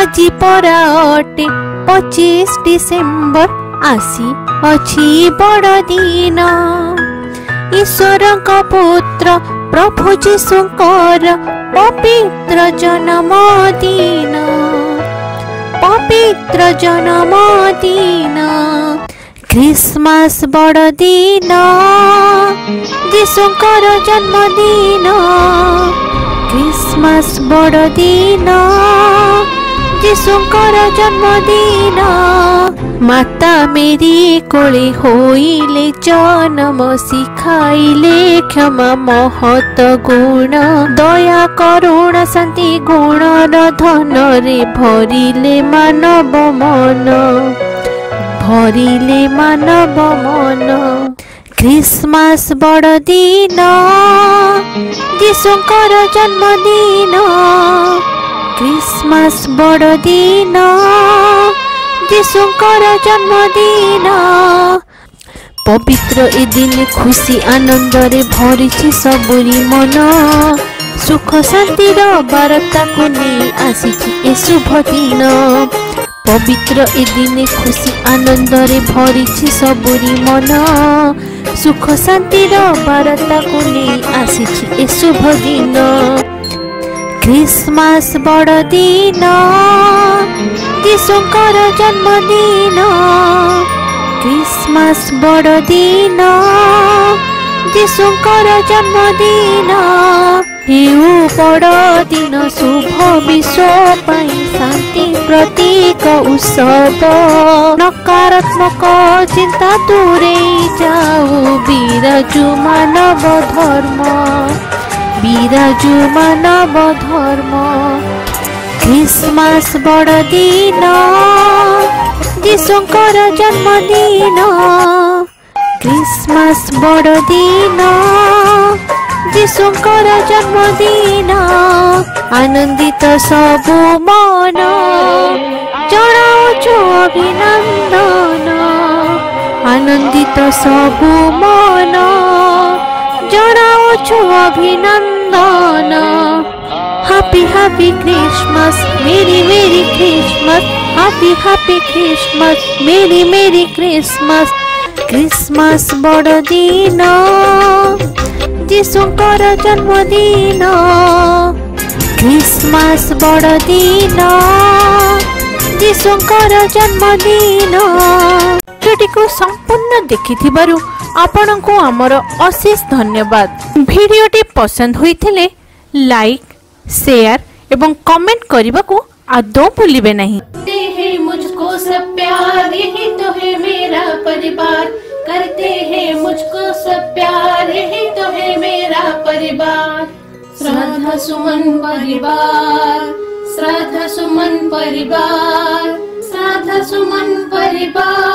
আজি পরা অটে পঁচিশ ডিসেম্বর আসি ଅଛି ବଡ଼ଦିନ ଈଶ୍ୱରଙ୍କ ପୁତ୍ର ପ୍ରଭୁ ଯୀଶୁଙ୍କର ପବିତ୍ର ଜନ୍ମଦିନ ପବିତ୍ର ଜନ୍ମଦିନ ଖ୍ରୀଷ୍ଟମାସ ବଡ଼ଦିନ ଯୀଶୁଙ୍କର ଜନ୍ମଦିନ ଖ୍ରୀଷ୍ଟମାସ ବଡ଼ଦିନ जिसुंकर जन्म दिन माता मेरी कोले होइले जन्म सिखाइले क्षमा महत गुण दया करुण शान्ति गुण र धन रे भरिले मानव मन भरिले मानव मन क्रिसमस बड दिन जिसुंकर जन्म ক্রিসমাস বড়দিন যিশুঙ্কর জন্মদিন পবিত্র এ দিনে খুশি আনন্দরে ভরিছি সবুরি মন সুখ শান্তির বার্তা নেই আসিছি এ শুভ দিন পবিত্র এ দিনে খুশি আনন্দরে ভরিছি সবুরি মন সুখ শান্তির বার্তা নেই আসিছি এ শুভ দিন ক্রিসমাস বড়দিন যিশুঙ্কর জন্মদিন ক্রিসমাস বড়দিন যিশুঙ্কর জন্মদিন ହେଉ ବଡ଼ଦିନ ଶୁଭ ବିଶ୍ୱ ପାଇଁ ଶାନ୍ତି ପ୍ରତୀକ ଉତ୍ସବ ନକାରାତ୍ମକ ଚିନ୍ତା ଦୂରେଇ ଯାଉ ବିରାଜୁ ମାନବ ଧର୍ମ বিরাজমান ধর্ম খ্রিসমাস দিন যিশুঙ্কর জন্মদিন ক্রিসমাস দিন যিশুঙ্কর জন্মদিন আনন্দিত সবু মন জଣାওছু অভিনন্দন আনন্দিত সবু মন जड़ाओ छु अभिनंदन हैप्पी हैप्पी क्रिसमस मेरी मेरी क्रिसमस हैप्पी हैप्पी क्रिसमस मेरी मेरी क्रिसमस क्रिसमस बड़ दिन जीशुकर जन्मदिन क्रिसमस बड़ दिन जीशुकर जन्मदिन छुट्टी को संप संपूर्ण देखी आपण को আমার अशेष धन्यवाद भिडटे पसंद होते लाइक शेयर एवं कमेंट करने को आदौ भूल करते हैं मुझको सब प्यार यही तो है मेरा परिवार श्रद्धा सुमन परिवार श्रद्धा सुमन परिवार श्रद्धा सुमन परिवार